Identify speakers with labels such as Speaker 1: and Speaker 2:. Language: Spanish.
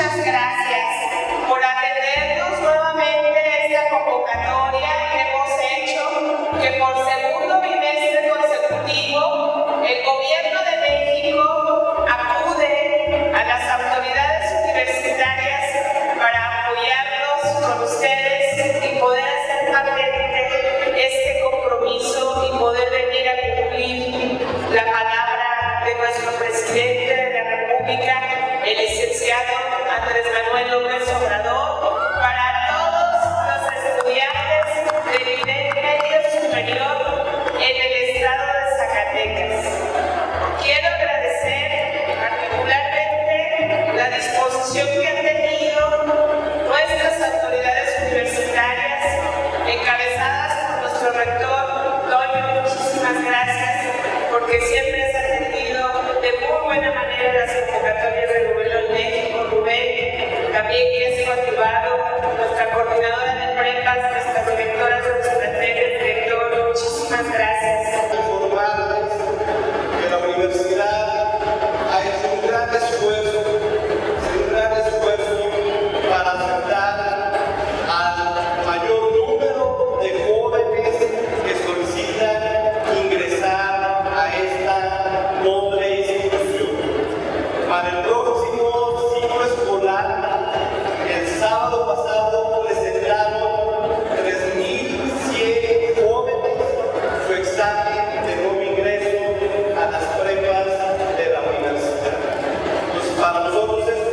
Speaker 1: Muchas gracias. El licenciado Andrés Manuel López Obrador,
Speaker 2: ingreso